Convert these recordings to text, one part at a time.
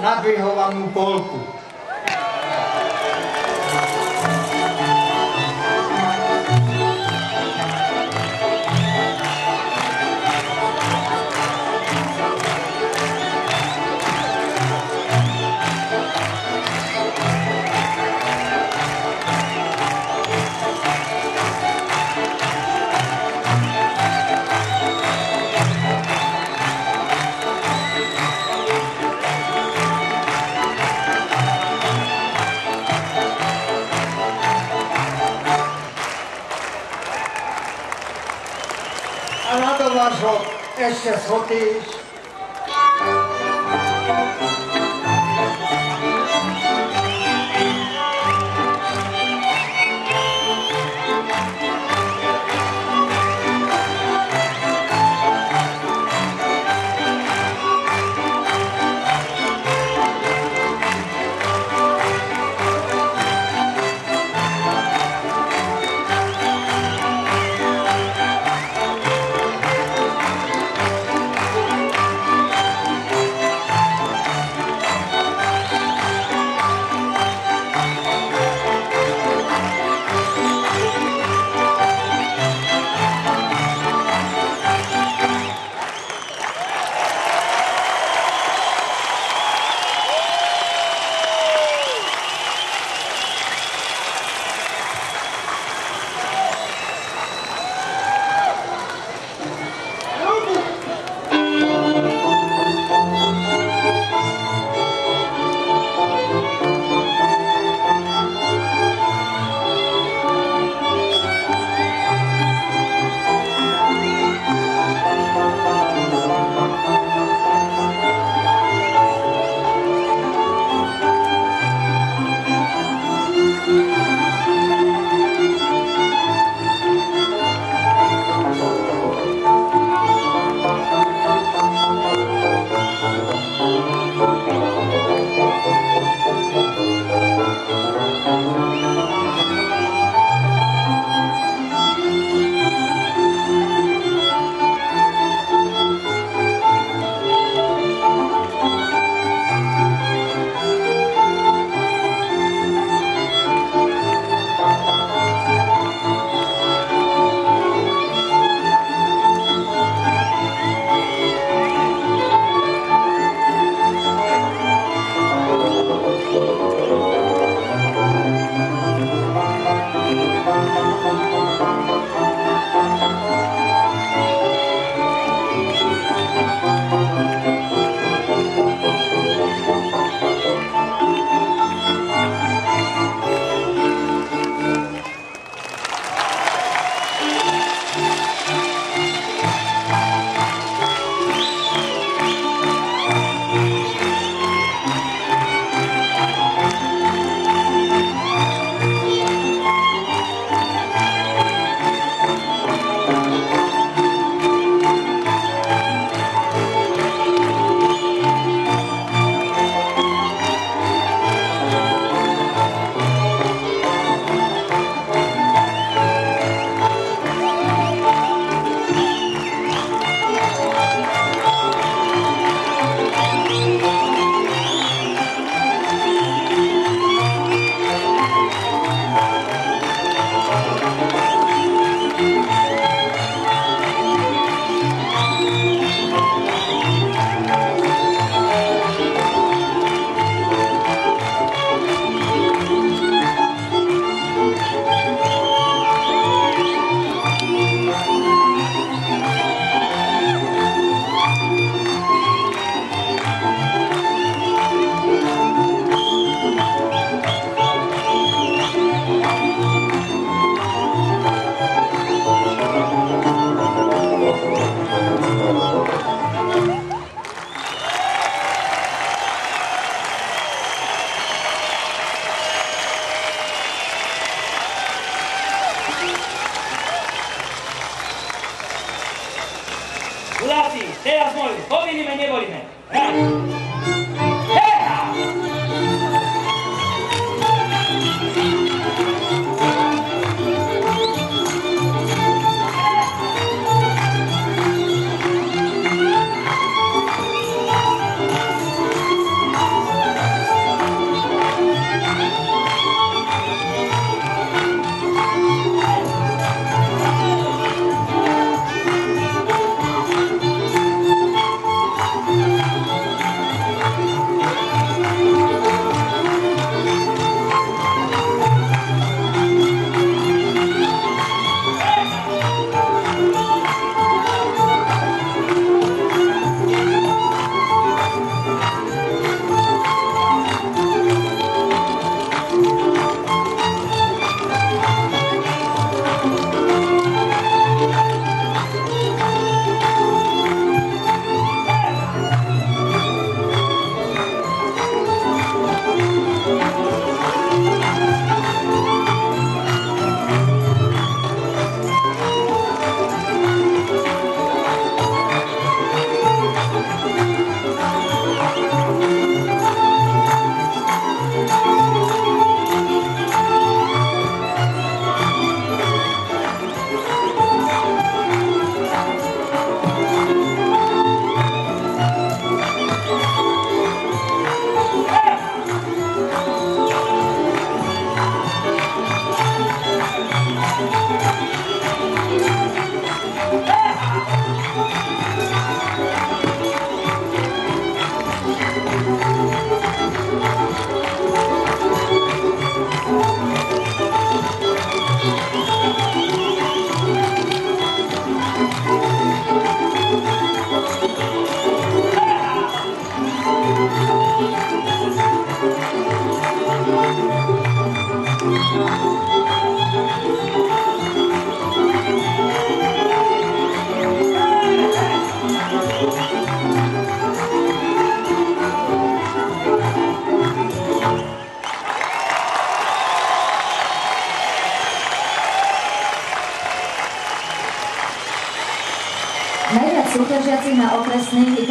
nadvihovanú polku. A na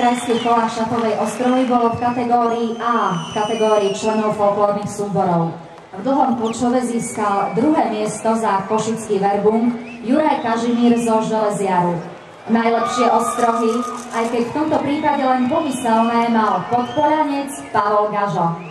krajských kolách šatovej ostrovy bolo v kategórii A, v kategórii členov folklórnych súborov. V dlhom počove získal druhé miesto za Košický verbum Juraj Kažimír zo Železiaru. Najlepšie ostrohy, aj keď v tomto prípade len pomyselné, mal podpoľanec Pavol Gažo.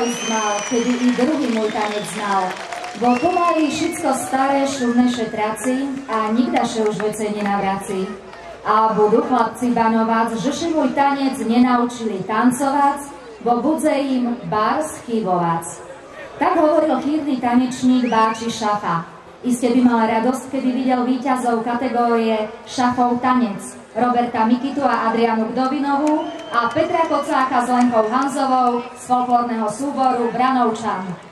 Dojsť mal, keby i druhý môj tanec znal. Bo pomaly všetko staré šľubné šetraci a nikdaše už vece nenavrací. A budú chlapci banovať, že še môj tanec nenaučili tancovať, bo budze im bar schybovať. Tak hovoril chýrny tanečník Báči Šafa. Iste by mal radosť, keby videl víťazov kategórie Šafov tanec, Roberta Mikitu a Adrianu Kdovinovú a Petra Kocáka s Lenkou Hanzovou z folklórneho súboru Branovčan.